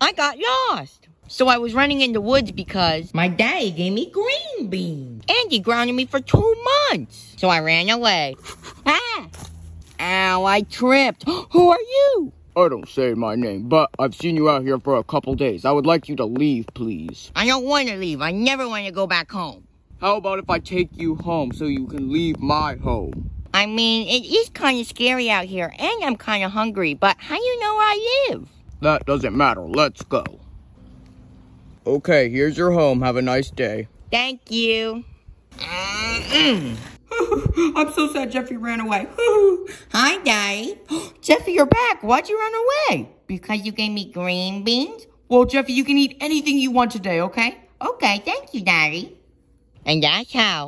I got lost. So I was running in the woods because my daddy gave me green beans. And he grounded me for two months. So I ran away. ah! Ow, I tripped. Who are you? I don't say my name, but I've seen you out here for a couple days. I would like you to leave, please. I don't want to leave. I never want to go back home. How about if I take you home so you can leave my home? I mean, it is kind of scary out here, and I'm kind of hungry, but how do you know where I live? That doesn't matter. Let's go. Okay, here's your home. Have a nice day. Thank you. Mm-hmm. I'm so sad Jeffy ran away. Hi, Daddy. Jeffy, you're back. Why'd you run away? Because you gave me green beans? well, Jeffy, you can eat anything you want today, okay? Okay, thank you, Daddy. And that's how